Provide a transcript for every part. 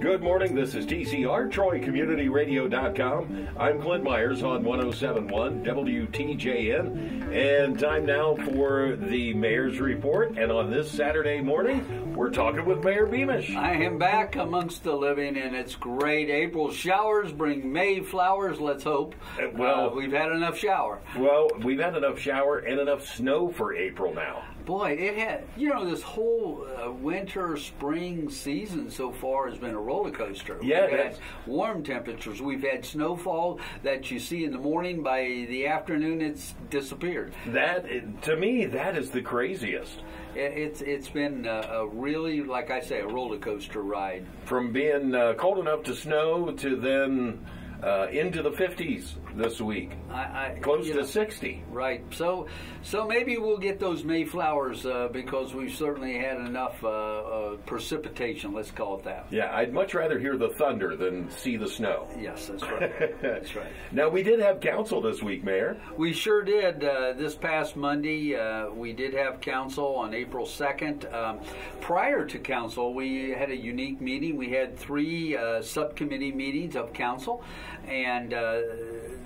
Good morning. This is TCR, TroyCommunityRadio.com. I'm Clint Myers on 1071 WTJN. And time now for the Mayor's Report. And on this Saturday morning, we're talking with Mayor Beamish. I am back amongst the living, and it's great. April showers bring May flowers, let's hope. Uh, well- Uh, we've had enough shower. Well, we've had enough shower and enough snow for April now. Boy, it had, you know, this whole uh, winter, spring season so far has been a roller coaster. Yeah, We've had warm temperatures. We've had snowfall that you see in the morning. By the afternoon, it's disappeared. That, to me, that is the craziest. It, it's it's been a, a really, like I say, a roller coaster ride. From being uh, cold enough to snow to then uh, into the 50s this week, I, I close to know, 60. Right. So, so maybe we'll get those Mayflowers uh, because we've certainly had enough uh, uh, precipitation. Let's call it that. Yeah, I'd much rather hear the thunder than see the snow. Yes, that's right. that's right. Now, we did have council this week, Mayor. We sure did. Uh, this past Monday, uh, we did have council on April 2nd. Um, prior to council, we had a unique meeting. We had three uh, subcommittee meetings of council, and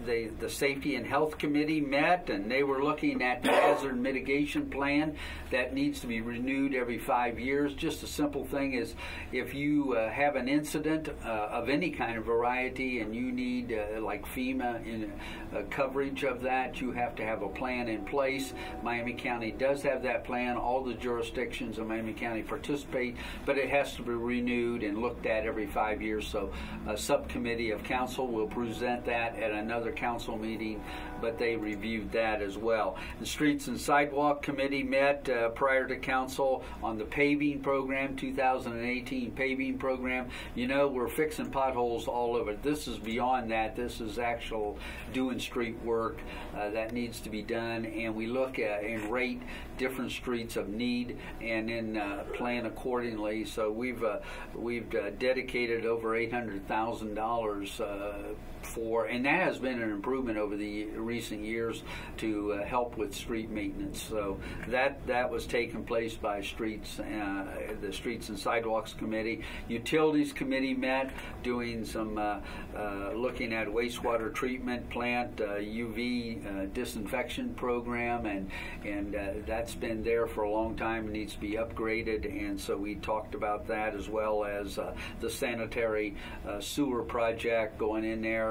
they, the Safety and Health Committee met, and they were looking at the hazard mitigation plan that needs to be renewed every five years. Just a simple thing is if you uh, have an incident uh, of any kind of variety and you need, uh, like FEMA, in uh, coverage of that, you have to have a plan in place. Miami County does have that plan. All the jurisdictions of Miami County participate, but it has to be renewed and looked at every five years. So, a subcommittee of council will present that at another council meeting, but they reviewed that as well. The Streets and Sidewalk Committee met uh, prior to council on the paving program, 2018 paving program. You know, we're fixing potholes all over. This is beyond that. This is actual doing street work uh, that needs to be done, and we look at and rate different streets of need and then uh, plan accordingly. So we've uh, we've uh, dedicated over eight hundred thousand dollars uh, for, and that has been an improvement over the recent years to uh, help with street maintenance. So that that was taken place by streets, uh, the Streets and Sidewalks Committee, Utilities Committee met, doing some uh, uh, looking at wastewater treatment plant, uh, UV uh, disinfection program, and and uh, that's been there for a long time and needs to be upgraded. And so we talked about that as well as uh, the sanitary uh, sewer project going in there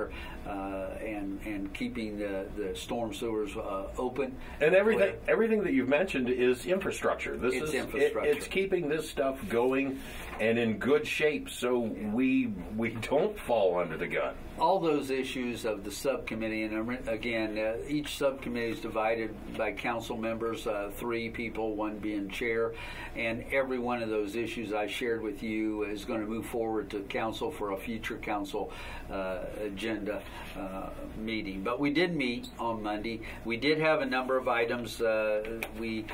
uh, and and keeping the, the storm sewers uh, open. And everything, everything that you've mentioned is infrastructure. This It's is it- it's keeping this stuff going and in good shape, so we we don't fall under the gun. all those issues of the subcommittee, and um, again, uh, each subcommittee is divided by council members, uh, three people, one being chair, and every one of those issues I shared with you is going to move forward to council for a future council uh, agenda uh, meeting. But we did meet on Monday. We did have a number of items. Uh, we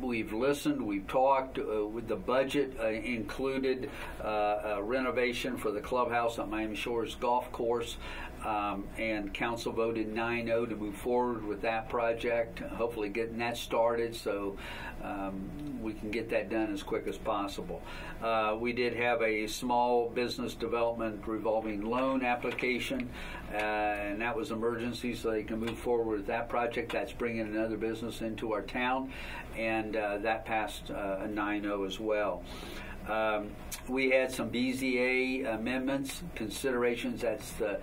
we've listened, we've talked. Uh, with the budget uh, included uh, renovation for the clubhouse at Miami Shores Golf Course, um, and council voted 9-0 to move forward with that project. Hopefully, getting that started so um, we can get that done as quick as possible. Uh, we did have a small business development revolving loan application, uh, and that was emergency, so they can move forward with that project. That's bringing another business into our town, and uh, that passed uh, a 9-0 as well. Um, we had some BZA amendments, considerations. That's the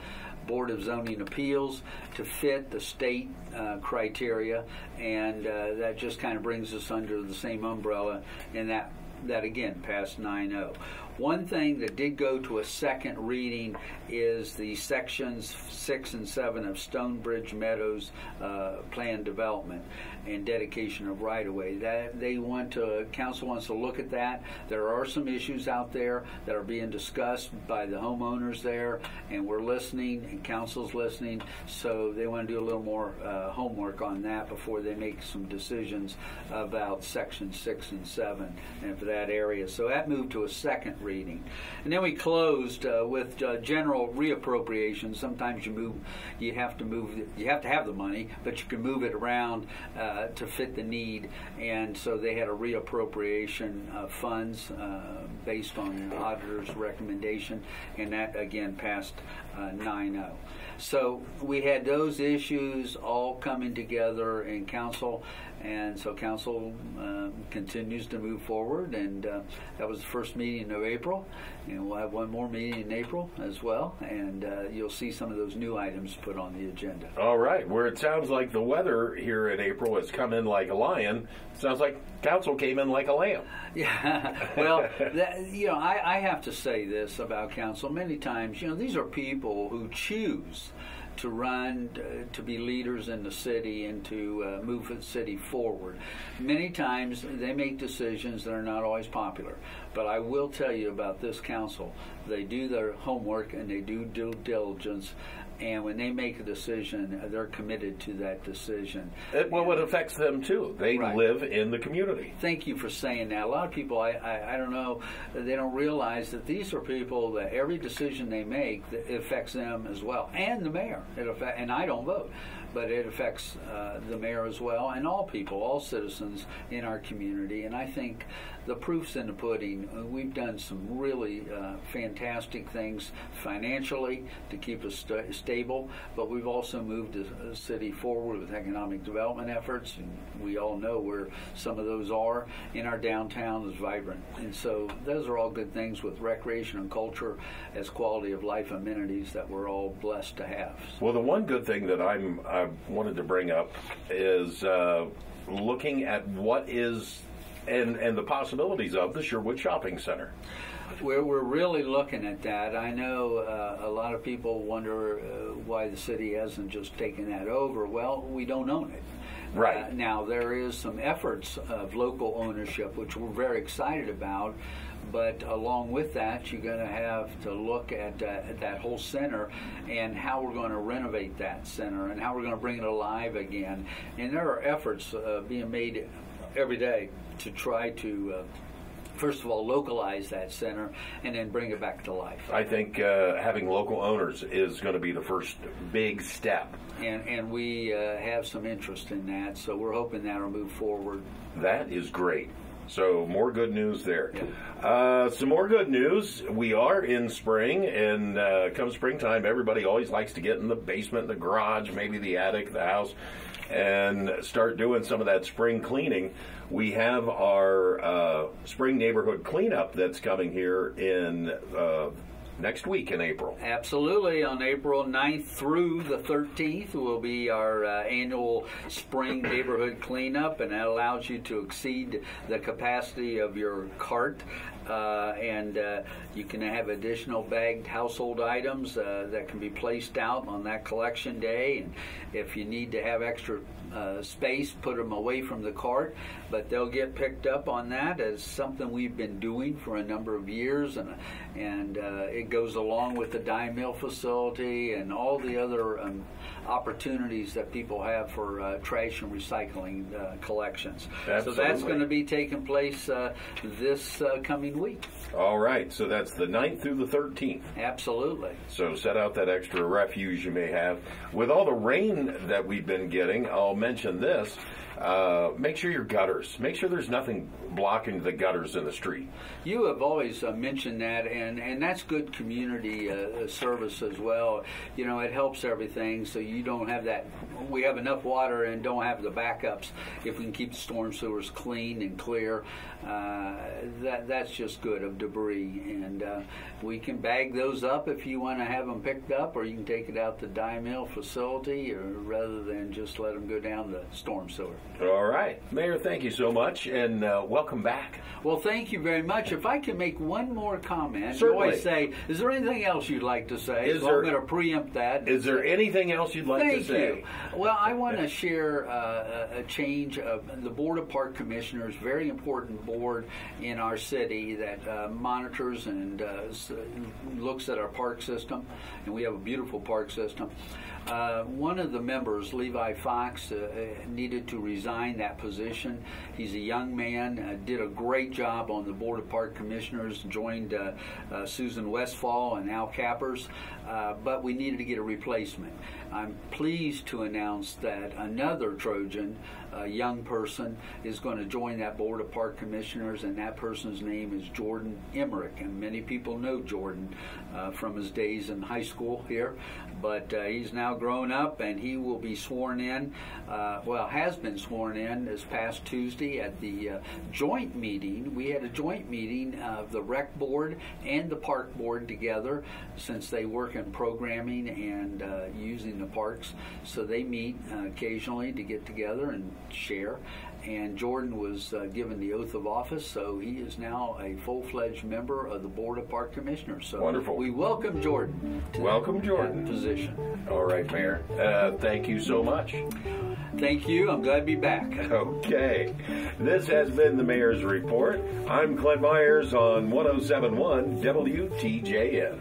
Board of Zoning Appeals to fit the state uh, criteria, and uh, that just kind of brings us under the same umbrella, and that that again passed 9-0. One thing that did go to a second reading is the sections six and seven of Stonebridge Meadows uh, plan development and dedication of right of way. That they want to council wants to look at that. There are some issues out there that are being discussed by the homeowners there, and we're listening, and council's listening. So they want to do a little more uh, homework on that before they make some decisions about section six and seven and for that area. So that moved to a second reading. And then we closed uh, with uh, general reappropriations. Sometimes you move, you have to move, you have to have the money, but you can move it around uh, to fit the need. And so they had a reappropriation of funds uh, based on the auditor's recommendation, and that again passed 9 0. So we had those issues all coming together in council, and so council uh, continues to move forward. And uh, that was the first meeting of April, and we'll have one more meeting in April as well. And uh, you'll see some of those new items put on the agenda. All right. Where it sounds like the weather here in April has come in like a lion, sounds like council came in like a lamb. Yeah. Well, that, you know, I, I have to say this about council many times. You know, these are people who choose to run, uh, to be leaders in the city, and to uh, move the city forward. Many times they make decisions that are not always popular. But I will tell you about this council. They do their homework and they do due diligence and when they make a decision, they're committed to that decision. It, well, it affects them too. They right. live in the community. Thank you for saying that. A lot of people, I, I, I, don't know, they don't realize that these are people that every decision they make affects them as well, and the mayor. It affect, and I don't vote, but it affects uh, the mayor as well, and all people, all citizens in our community. And I think the proof's in the pudding. Uh, we've done some really uh, fantastic things financially to keep us st- stable, but we've also moved the city forward with economic development efforts, and we all know where some of those are. And our downtown is vibrant, and so those are all good things with recreation and culture as quality of life amenities that we're all blessed to have. Well, the one good thing that I'm I wanted to bring up is. Uh, looking at what is and and the possibilities of the Sherwood Shopping Center. We're, we're really looking at that. I know uh, a lot of people wonder uh, why the city hasn't just taken that over. Well, we don't own it. Right. Uh, now, there is some efforts of local ownership, which we're very excited about. But along with that, you're going to have to look at, uh, at that whole center and how we're going to renovate that center and how we're going to bring it alive again. And there are efforts uh, being made every day to try to uh, first of all localize that center and then bring it back to life. I think uh, having local owners is going to be the first big step. And and we uh, have some interest in that, so we're hoping that'll move forward. That is great. So more good news there. Yeah. Uh, some more good news. We are in spring, and uh, come springtime, everybody always likes to get in the basement, the garage, maybe the attic, the house, and start doing some of that spring cleaning. We have our uh, spring neighborhood cleanup that's coming here in uh, next week in April. Absolutely. On April 9th through the 13th will be our uh, annual spring neighborhood cleanup, and that allows you to exceed the capacity of your cart. Uh, and uh, you can have additional bagged household items uh, that can be placed out on that collection day. And if you need to have extra uh, space, put them away from the cart, but they'll get picked up on that as something we've been doing for a number of years, and and uh, it goes along with the dye mill facility and all the other um, opportunities that people have for uh, trash and recycling uh, collections. Absolutely. So that's going to be taking place uh, this uh, coming week. All right, so that's the 9th through the 13th. Absolutely. So set out that extra refuse you may have. With all the rain that we've been getting, I'll mention this. Uh, make sure your gutters, make sure there's nothing blocking the gutters in the street. You have always uh, mentioned that, and, and that's good community uh, service as well. You know, it helps everything, so you don't have that. We have enough water and don't have the backups. If we can keep the storm sewers clean and clear, uh, that that's just good of debris, and uh, we can bag those up if you want to have them picked up, or you can take it out the dye mill facility, or rather than just let them go down the storm sewer. All right, Mayor, thank you so much, and uh, welcome back. Well, thank you very much. If I can make one more comment, Certainly. you always say, "Is there anything else you'd like to say?" Is so there- I'm going to preempt that. Is there anything else you'd like Thank to say? you. Well, I want to share uh, a change of the Board of Park Commissioners, very important board in our city that uh, monitors and uh, looks at our park system, and we have a beautiful park system. Uh, one of the members, Levi Fox, uh, uh, needed to resign that position. He's a young man, uh, did a great job on the Board of Park Commissioners, joined uh, uh, Susan Westfall and Al Cappers, uh, but we needed to get a replacement. I'm pleased to announce that another Trojan, a young person, is going to join that Board of Park Commissioners, and that person's name is Jordan Emmerich. And many people know Jordan uh, from his days in high school here, but uh, he's now grown up and he will be sworn in, well, has been sworn in this past Tuesday at the uh, joint meeting. We had a joint meeting of the Rec Board and the Park Board together since they work in programming and uh, using the parks. So they meet uh, occasionally to get together and share. And Jordan was uh, given the oath of office, so he is now a full-fledged member of the Board of Park Commissioners. So Wonderful. we welcome Jordan. To Welcome, that Jordan. Position. All right, Mayor. Uh, thank you so much. Thank you. I'm glad to be back. Okay. This has been the Mayor's Report. I'm Clint Myers on 1071 WTJN.